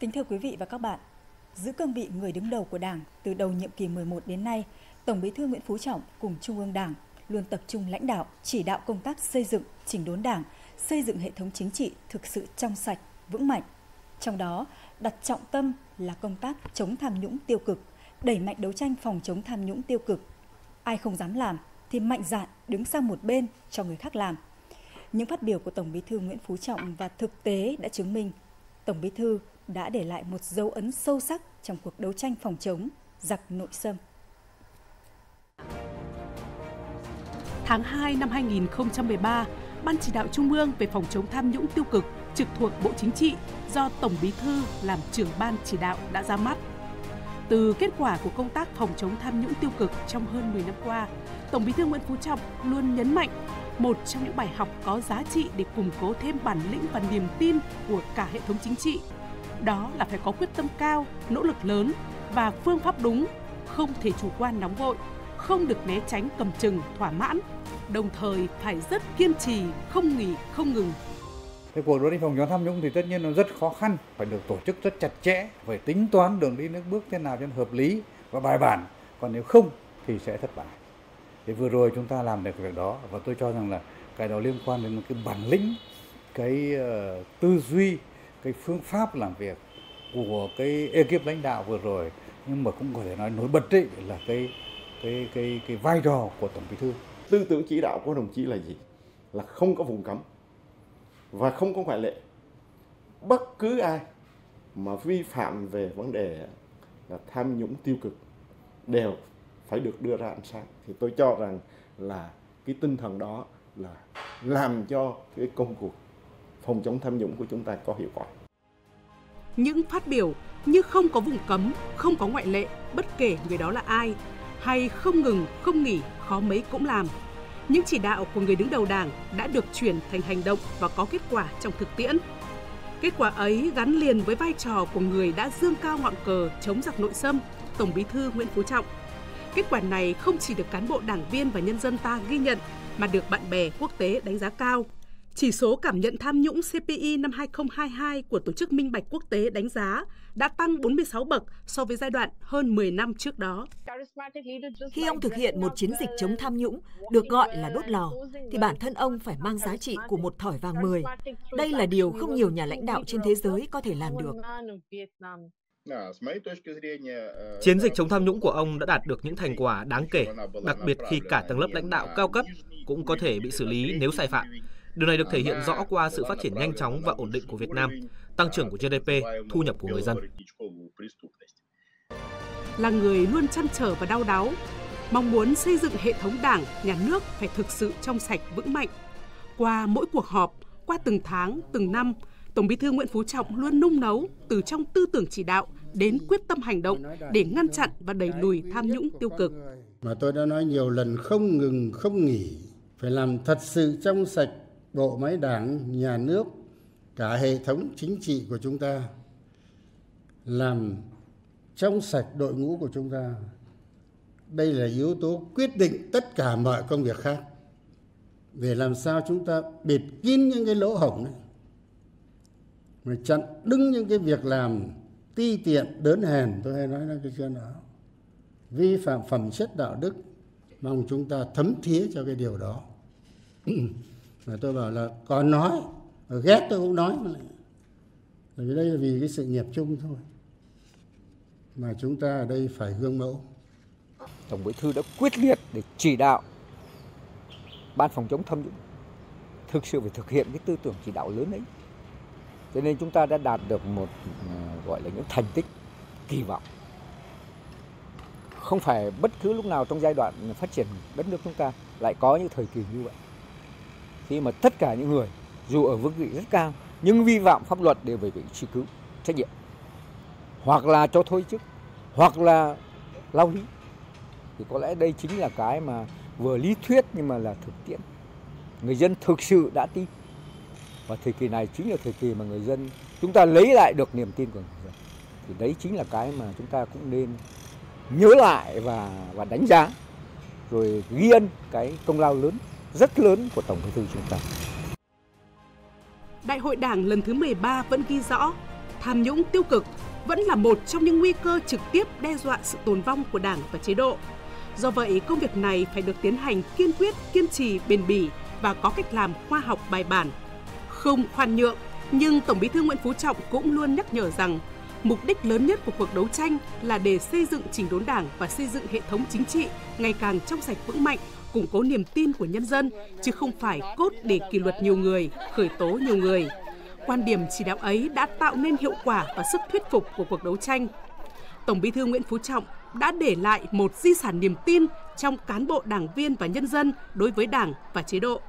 Kính thưa quý vị và các bạn, giữ cương vị người đứng đầu của Đảng từ đầu nhiệm kỳ 11 đến nay, Tổng Bí thư Nguyễn Phú Trọng cùng Trung ương Đảng luôn tập trung lãnh đạo, chỉ đạo công tác xây dựng, chỉnh đốn Đảng, xây dựng hệ thống chính trị thực sự trong sạch, vững mạnh. Trong đó, đặt trọng tâm là công tác chống tham nhũng tiêu cực, đẩy mạnh đấu tranh phòng chống tham nhũng tiêu cực. Ai không dám làm thì mạnh dạn đứng sang một bên cho người khác làm. Những phát biểu của Tổng Bí thư Nguyễn Phú Trọng và thực tế đã chứng minh Tổng Bí thư đã để lại một dấu ấn sâu sắc trong cuộc đấu tranh phòng chống giặc nội xâm. Tháng 2 năm 2013, Ban chỉ đạo Trung ương về phòng chống tham nhũng tiêu cực trực thuộc Bộ Chính trị do Tổng Bí thư làm trưởng ban chỉ đạo đã ra mắt. Từ kết quả của công tác phòng chống tham nhũng tiêu cực trong hơn 10 năm qua, Tổng Bí thư Nguyễn Phú Trọng luôn nhấn mạnh một trong những bài học có giá trị để củng cố thêm bản lĩnh và niềm tin của cả hệ thống chính trị. Đó là phải có quyết tâm cao, nỗ lực lớn và phương pháp đúng, không thể chủ quan nóng vội, không được né tránh cầm chừng, thỏa mãn, đồng thời phải rất kiên trì, không nghỉ, không ngừng. Cái cuộc đấu tranh phòng chống tham nhũng thì tất nhiên nó rất khó khăn, phải được tổ chức rất chặt chẽ, phải tính toán đường đi nước bước thế nào cho hợp lý và bài bản. Còn nếu không thì sẽ thất bại. Thì vừa rồi chúng ta làm được việc đó và tôi cho rằng là cái đó liên quan đến một cái bản lĩnh, cái uh, tư duy, cái phương pháp làm việc của cái ekip lãnh đạo vừa rồi, nhưng mà cũng có thể nói nổi bật đấy là cái cái cái cái vai trò của tổng bí thư. Tư tưởng chỉ đạo của đồng chí là gì? Là không có vùng cấm và không có ngoại lệ. Bất cứ ai mà vi phạm về vấn đề là tham nhũng tiêu cực đều phải được đưa ra ánh sáng. Thì tôi cho rằng là cái tinh thần đó là làm cho cái công cuộc phòng chống tham nhũng của chúng ta có hiệu quả. Những phát biểu như không có vùng cấm, không có ngoại lệ, bất kể người đó là ai, hay không ngừng, không nghỉ, khó mấy cũng làm. Những chỉ đạo của người đứng đầu Đảng đã được chuyển thành hành động và có kết quả trong thực tiễn. Kết quả ấy gắn liền với vai trò của người đã dương cao ngọn cờ chống giặc nội xâm, Tổng Bí thư Nguyễn Phú Trọng. Kết quả này không chỉ được cán bộ đảng viên và nhân dân ta ghi nhận mà được bạn bè quốc tế đánh giá cao. Chỉ số cảm nhận tham nhũng CPI năm 2022 của Tổ chức Minh bạch Quốc tế đánh giá đã tăng 46 bậc so với giai đoạn hơn 10 năm trước đó. Khi ông thực hiện một chiến dịch chống tham nhũng, được gọi là đốt lò, thì bản thân ông phải mang giá trị của một thỏi vàng 10. Đây là điều không nhiều nhà lãnh đạo trên thế giới có thể làm được. Chiến dịch chống tham nhũng của ông đã đạt được những thành quả đáng kể, đặc biệt khi cả tầng lớp lãnh đạo cao cấp cũng có thể bị xử lý nếu sai phạm. Điều này được thể hiện rõ qua sự phát triển nhanh chóng và ổn định của Việt Nam, tăng trưởng của GDP, thu nhập của người dân. Là người luôn chăn trở và đau đáu, mong muốn xây dựng hệ thống đảng, nhà nước phải thực sự trong sạch vững mạnh. Qua mỗi cuộc họp, qua từng tháng, từng năm, Tổng Bí thư Nguyễn Phú Trọng luôn nung nấu từ trong tư tưởng chỉ đạo đến quyết tâm hành động để ngăn chặn và đẩy lùi tham nhũng tiêu cực. Mà tôi đã nói nhiều lần không ngừng không nghỉ, phải làm thật sự trong sạch bộ máy đảng, nhà nước, cả hệ thống chính trị của chúng ta, làm trong sạch đội ngũ của chúng ta. Đây là yếu tố quyết định tất cả mọi công việc khác. Để làm sao chúng ta bịt kín những cái lỗ hổng này mà chặn đứng những cái việc làm ti tiện đớn hèn tôi hay nói là cái chuyện đó vi phạm phẩm chất đạo đức mong chúng ta thấm thía cho cái điều đó mà tôi bảo là còn nói ghét tôi cũng nói mà lại. Bởi vì đây là vì cái sự nghiệp chung thôi. Mà chúng ta ở đây phải gương mẫu. Tổng bí thư đã quyết liệt để chỉ đạo ban phòng chống tham nhũng thực sự phải thực hiện cái tư tưởng chỉ đạo lớn ấy. Cho nên chúng ta đã đạt được một à, gọi là những thành tích kỳ vọng. Không phải bất cứ lúc nào trong giai đoạn phát triển đất nước chúng ta lại có những thời kỳ như vậy khi mà tất cả những người dù ở vương vị rất cao, nhưng vi phạm pháp luật đều phải bị truy cứu, trách nhiệm. Hoặc là cho thôi chức hoặc là lao lý thì có lẽ đây chính là cái mà vừa lý thuyết nhưng mà là thực tiễn. Người dân thực sự đã tin. Và thời kỳ này chính là thời kỳ mà người dân, chúng ta lấy lại được niềm tin của người dân. Thì đấy chính là cái mà chúng ta cũng nên nhớ lại và và đánh giá, rồi ghi ân cái công lao lớn rất lớn của tổng bí thư chúng ta Đại hội Đảng lần thứ 13 vẫn ghi rõ tham nhũng tiêu cực vẫn là một trong những nguy cơ trực tiếp đe dọa sự tồn vong của Đảng và chế độ. Do vậy, công việc này phải được tiến hành kiên quyết, kiên trì, bền bỉ và có cách làm khoa học bài bản, không khoan nhượng. Nhưng Tổng Bí thư Nguyễn Phú Trọng cũng luôn nhắc nhở rằng mục đích lớn nhất của cuộc đấu tranh là để xây dựng chỉnh đốn đảng và xây dựng hệ thống chính trị ngày càng trong sạch vững mạnh, củng cố niềm tin của nhân dân, chứ không phải cốt để kỷ luật nhiều người, khởi tố nhiều người. Quan điểm chỉ đạo ấy đã tạo nên hiệu quả và sức thuyết phục của cuộc đấu tranh. Tổng Bí thư Nguyễn Phú Trọng đã để lại một di sản niềm tin trong cán bộ đảng viên và nhân dân đối với Đảng và chế độ.